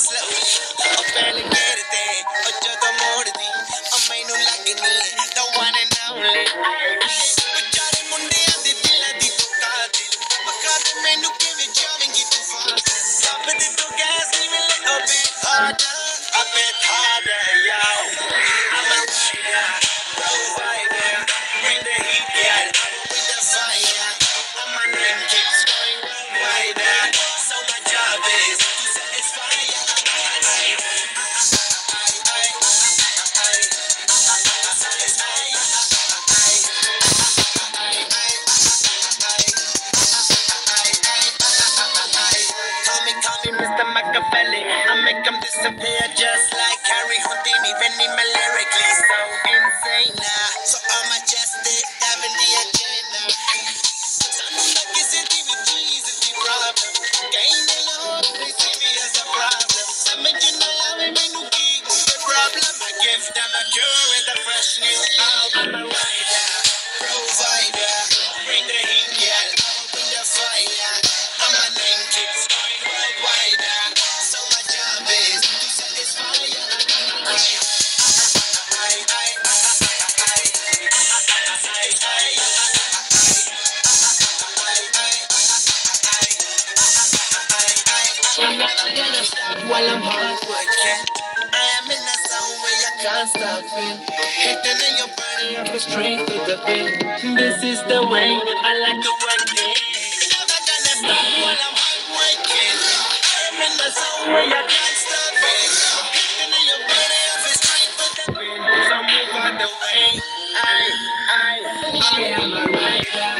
Just let I make them disappear just like Harry Houdini, in my lyrically. So insane now. So I'm adjusted, diving the agenda. They see me as a problem. I'm in The problem, I give them a cure with a fresh new album. Provider, provider, bring the heat. I'm gonna stop while I'm hard working. I am in a zone where I can't stop it. Hitting in your body, I go straight to the beat. This is the way I like to work it. Never gonna stop while I'm hard. I am in a zone where I can't stop it. Hitting in your body, I go straight to the beat. So move out the way. I, I, I am a